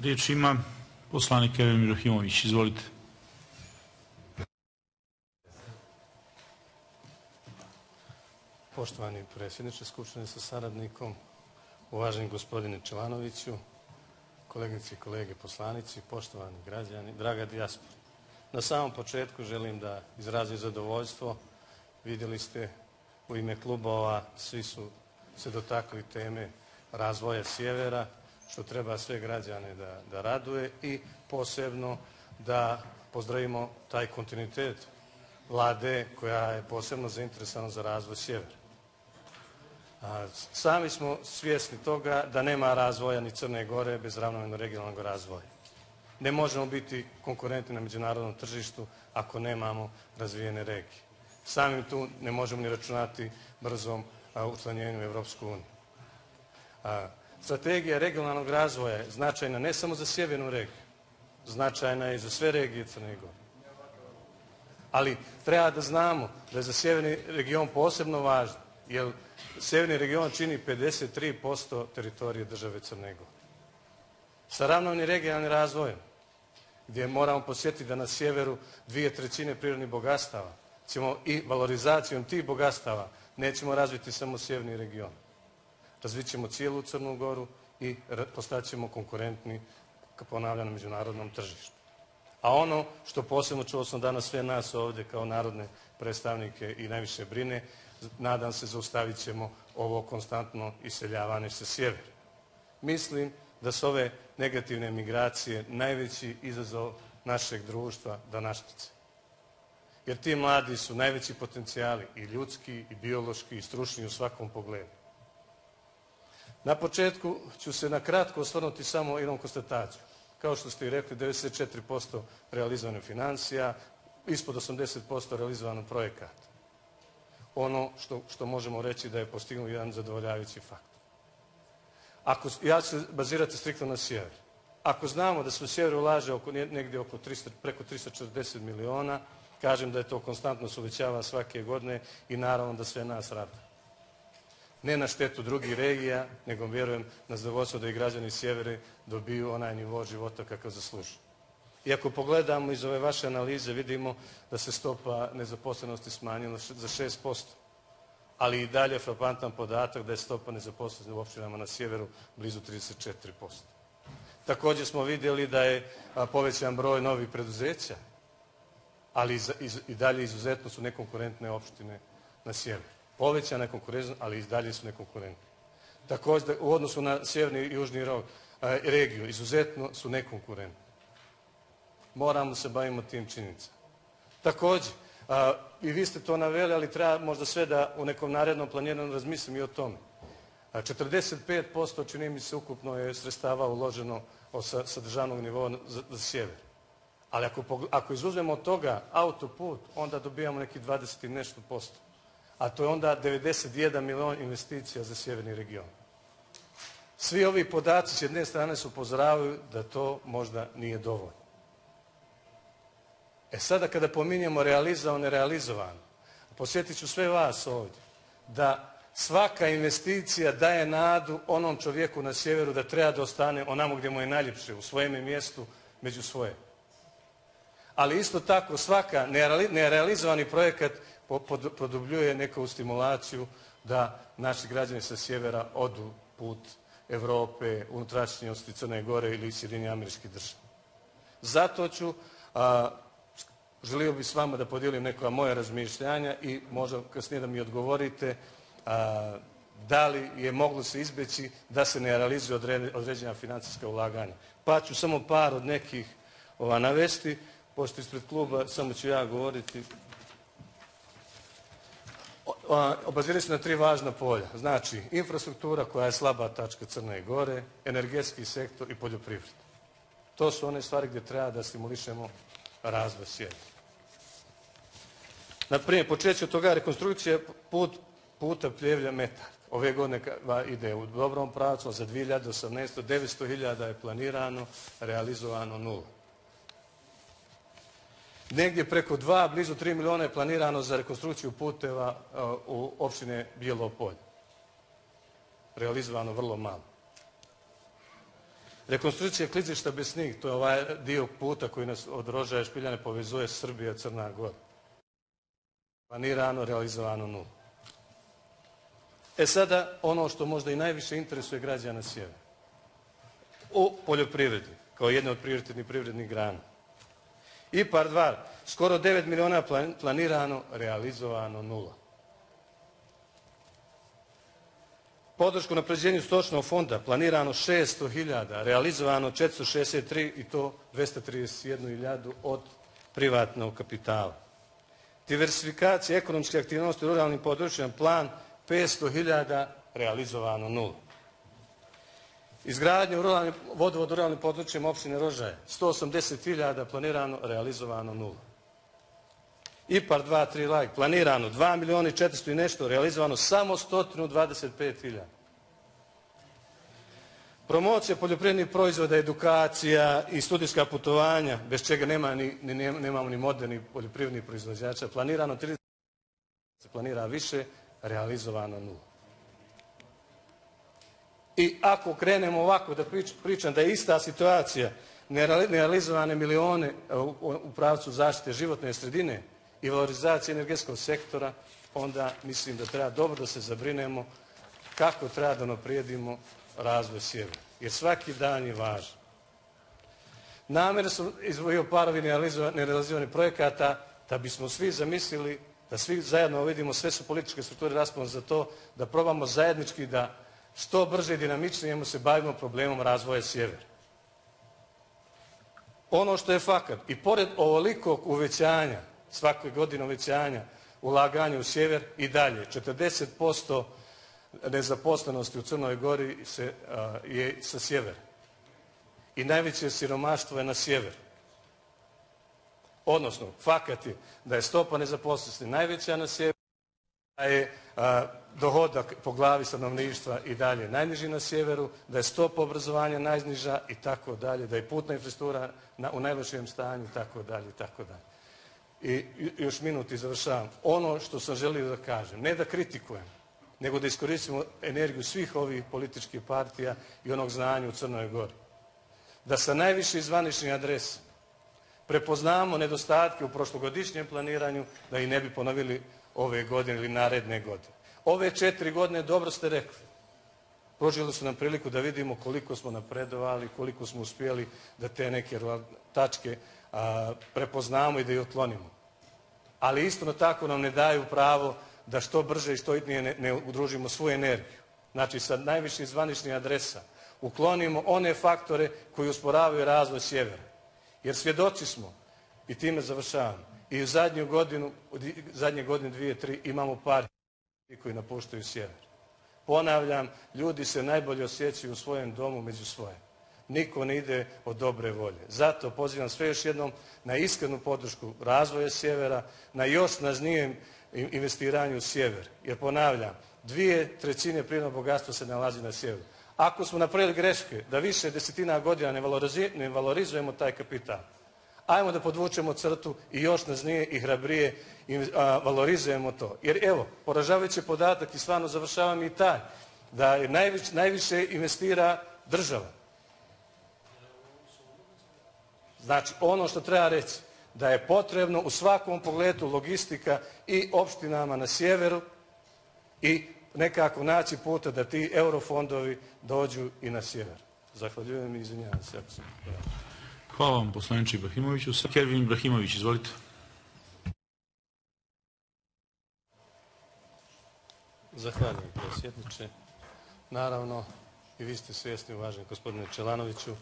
Riječ ima poslanik Evim Ibrahimović. Izvolite. Poštovani predsjedniče Skupštine sa saradnikom, uvaženi gospodine Čelanoviću, kolegice i kolege poslanici, poštovani građani, draga dijaspora. Na samom početku želim da izrazim zadovoljstvo. Vidjeli ste u ime klubova, svi su se dotakli teme razvoja sjevera, što treba sve građane da, da raduje i posebno da pozdravimo taj kontinuitet vlade koja je posebno zainteresana za razvoj sjevera. Sami smo svjesni toga da nema razvoja ni Crne Gore bez ravnomernog regionalnog razvoja. Ne možemo biti konkurentni na međunarodnom tržištu ako nemamo razvijene regije. Samim tu ne možemo ni računati brzom učlanjenju u Europsku uniju. Strategija regionalnog razvoja je značajna ne samo za sjevernu regiju, značajna je i za sve regije Crne Gore. Ali treba da znamo da je za sjeverni region posebno važno, jer sjeverni region čini 53% teritorije države Crne Gore. Sa ravnovnim regionalnim razvojem, gdje moramo posjetiti da na sjeveru dvije trećine prirodnih bogatstava ćemo i valorizacijom tih bogatstava nećemo razviti samo sjeverni region. Razvit ćemo cijelu Crnu Goru i ćemo konkurentni, ponavljam, na međunarodnom tržištu. A ono što posebno čuo sam danas sve nas ovdje kao narodne predstavnike i najviše brine, nadam se zaustavit ćemo ovo konstantno iseljavanje sa sjevera. Mislim da su ove negativne migracije najveći izazov našeg društva današnjice. Jer ti mladi su najveći potencijali i ljudski, i biološki, i stručni u svakom pogledu. Na početku ću se na kratko osvrnuti samo jednom konstataciju. Kao što ste i rekli, 94% realizovane financija, ispod 80% realizovano projekata. Ono što, što možemo reći da je postignuo jedan zadovoljavajući fakt. Ako, ja ću bazirati striktno na sjever. Ako znamo da se u sjeveru ulaže oko, negdje oko 300, preko 340 miliona, kažem da je to konstantno se uvećava svake godine i naravno da sve nas rada ne na štetu drugih regija, nego vjerujem na zadovoljstvo da i građani sjevere dobiju onaj nivo života kakav zaslužuju. I ako pogledamo iz ove vaše analize, vidimo da se stopa nezaposlenosti smanjila za 6%. Ali i dalje frapantan podatak da je stopa nezaposlenosti u općinama na sjeveru blizu 34%. Također smo vidjeli da je povećan broj novih preduzeća, ali i dalje izuzetno su nekonkurentne opštine na sjeveru. Povećana je konkurentnost, ali i dalje su nekonkurentni. Također, u odnosu na sjeverni i južni rog, regiju, izuzetno su nekonkurentni. Moramo se bavimo tim činjenicama. Također, i vi ste to naveli, ali treba možda sve da u nekom narednom planiranju razmislim i o tome. 45% čini mi se ukupno je sredstava uloženo sa, državnog nivoa za, za sjever. Ali ako, ako izuzmemo od toga autoput, onda dobijamo neki 20 i nešto posto a to je onda 91 milijun investicija za sjeverni region. Svi ovi podaci s jedne strane su upozoravaju da to možda nije dovoljno. E sada kada pominjemo realizovano, nerealizovano, posjetit ću sve vas ovdje, da svaka investicija daje nadu onom čovjeku na sjeveru da treba da ostane onamo gdje mu je najljepše, u svojem mjestu, među svoje. Ali isto tako svaka nerealizovani projekat produbljuje neku stimulaciju da naši građani sa sjevera odu put Europe, unutrašnjosti Crne Gore ili Sjedinje američkih država. Zato ću, a, želio bih s vama da podijelim neka moja razmišljanja i možda kasnije da mi odgovorite a, da li je moglo se izbjeći da se ne realizuje određena financijska ulaganja. Pa ću samo par od nekih ova, navesti, pošto ispred kluba samo ću ja govoriti obaziraju se na tri važna polja. Znači, infrastruktura koja je slaba tačka Crne Gore, energetski sektor i poljoprivreda. To su one stvari gdje treba da stimulišemo razvoj svijeta. Na primjer, počeći od toga rekonstrukcije put, puta pljevlja metar. Ove godine ide u dobrom pravcu, za 2018. 900.000 je planirano, realizovano nula. Negdje preko dva, blizu tri milijuna je planirano za rekonstrukciju puteva e, u opštine Bijelo polje. Realizovano vrlo malo. Rekonstrukcija klizišta Besnik, to je ovaj dio puta koji nas od Rožaja Špiljane povezuje Srbija, Crna Gora. Planirano, realizovano nula. E sada, ono što možda i najviše interesuje građana sjevera. U poljoprivredi, kao jedne od prioritetnih privrednih grana. IPAR 2, skoro 9 miliona planirano, realizovano nula. Podršku na pređenju stočnog fonda planirano 600.000, realizovano 463 i to 231.000 od privatnog kapitala. Diversifikacija ekonomske aktivnosti u ruralnim područjima plan 500.000, realizovano nula. Izgradnju vodovod ruralnim područjima opštine Rožaje 180.000 planirano, realizovano nula. IPAR 2, 3 like, planirano 2 milioni 400 i nešto, realizovano samo 125.000. Promocija poljoprivrednih proizvoda, edukacija i studijska putovanja, bez čega nema ni, nemamo ni modernih poljoprivrednih proizvođača, planirano 30 se planira više, realizovano nula. I ako krenemo ovako da pričam da je ista situacija, nerealizovane milione u pravcu zaštite životne sredine, i valorizacije energetskog sektora, onda mislim da treba dobro da se zabrinemo kako treba da naprijedimo razvoj sjevera. Jer svaki dan je važan. Namere su izvojio parovi nerealizovanih projekata da bismo svi zamislili, da svi zajedno vidimo, sve su političke strukture raspone za to, da probamo zajednički da što brže i dinamičnije se bavimo problemom razvoja sjevera. Ono što je fakat, i pored ovolikog uvećanja svake godine uvećanja ulaganja u sjever i dalje. 40% nezaposlenosti u Crnoj Gori se, a, je sa sjevera. I najveće siromaštvo je na sjever. Odnosno, fakat je da je stopa nezaposlenosti najveća na sjeveru, da je a, dohodak po glavi stanovništva i dalje najniži na sjeveru, da je stopa obrazovanja najniža i tako dalje, da je putna infrastruktura na, u najlošijem stanju i tako dalje i tako dalje. I još minut i završavam. Ono što sam želio da kažem, ne da kritikujem, nego da iskoristimo energiju svih ovih političkih partija i onog znanja u Crnoj Gori. Da sa najviše zvaničnih adresa prepoznamo nedostatke u prošlogodišnjem planiranju, da i ne bi ponovili ove godine ili naredne godine. Ove četiri godine, dobro ste rekli, prožili su nam priliku da vidimo koliko smo napredovali, koliko smo uspjeli da te neke tačke a, prepoznamo i da ih otlonimo. Ali isto tako nam ne daju pravo da što brže i što itnije ne, ne udružimo svoju energiju. Znači, sa najviših zvaničnih adresa uklonimo one faktore koji usporavaju razvoj sjevera. Jer svjedoci smo, i time završavam, i u zadnju godinu, zadnje godine dvije, tri, imamo par koji napuštaju sjever. Ponavljam, ljudi se najbolje osjećaju u svojem domu među svojem. Niko ne ide od dobre volje. Zato pozivam sve još jednom na iskrenu podršku razvoja sjevera, na još snažnijem investiranju u sjever. Jer ponavljam, dvije trećine prirodnog bogatstva se nalazi na sjeveru. Ako smo napravili greške da više desetina godina ne, ne valorizujemo taj kapital, ajmo da podvučemo crtu i još snažnije i hrabrije a, valorizujemo to. Jer evo, poražavajući podatak i stvarno završavam i taj, da najviše, najviše investira država. Znači, ono što treba reći, da je potrebno u svakom pogledu logistika i opštinama na sjeveru i nekako naći puta da ti eurofondovi dođu i na sjever. Zahvaljujem i izvinjavam se. Hvala vam, poslaniče Ibrahimoviću. Kervin Ibrahimović, izvolite. Zahvaljujem, presjetniče. Naravno, i vi ste svjesni, uvaženi gospodine Čelanoviću,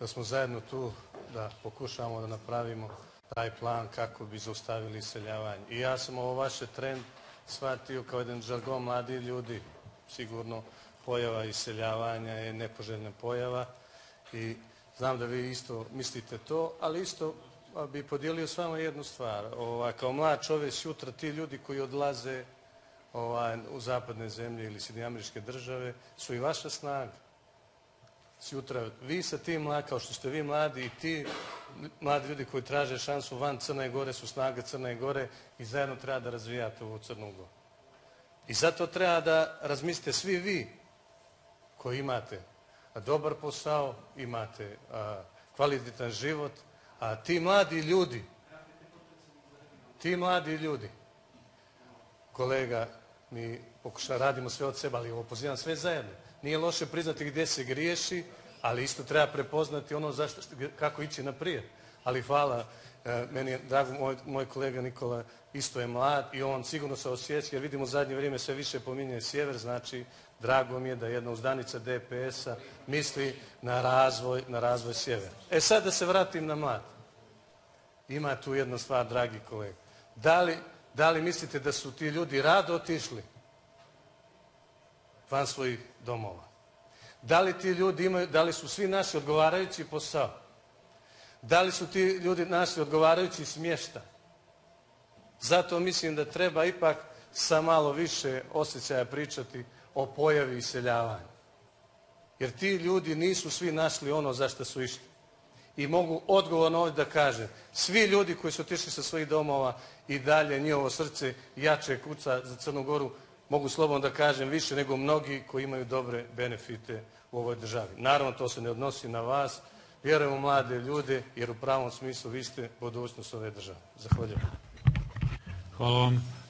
da smo zajedno tu da pokušamo da napravimo taj plan kako bi zaustavili iseljavanje. I ja sam ovo vaše trend shvatio kao jedan žargon mladi ljudi. Sigurno pojava iseljavanja je nepoželjna pojava i znam da vi isto mislite to, ali isto bi podijelio s vama jednu stvar. Ova, kao mlad čovjek sutra ti ljudi koji odlaze ovaj, u zapadne zemlje ili Sjedinje američke države su i vaša snaga sutra vi sa tim mladi, kao što ste vi mladi i ti mladi ljudi koji traže šansu van Crne Gore su snage Crne Gore i zajedno treba da razvijate ovu Crnu Goru. I zato treba da razmislite svi vi koji imate dobar posao, imate kvalitetan život, a ti mladi ljudi, ti mladi ljudi, kolega, mi pokuša, radimo sve od sebe, ali ovo pozivam sve zajedno. Nije loše priznati gdje se griješi, ali isto treba prepoznati ono zašto, kako ići naprijed. Ali hvala, e, meni je drago, moj, moj kolega Nikola isto je mlad i on sigurno se osjeća, jer vidimo u zadnje vrijeme sve više pominje sjever, znači drago mi je da jedna uzdanica DPS-a misli na razvoj, na razvoj sjevera. E sad da se vratim na mlad. Ima tu jedna stvar, dragi kolega. Da li, da li mislite da su ti ljudi rado otišli van svojih domova? Da li ti ljudi imaju, da li su svi naši odgovarajući posao? Da li su ti ljudi naši odgovarajući smješta? Zato mislim da treba ipak sa malo više osjećaja pričati o pojavi iseljavanja. Jer ti ljudi nisu svi našli ono za što su išli. I mogu odgovorno ovdje da kažem, svi ljudi koji su otišli sa svojih domova i dalje njihovo srce jače kuca za Crnu Goru, mogu slobodno da kažem više nego mnogi koji imaju dobre benefite u ovoj državi. Naravno, to se ne odnosi na vas. Vjerujem u mlade ljude, jer u pravom smislu vi ste budućnost ove države. Zahvaljujem. Hvala vam.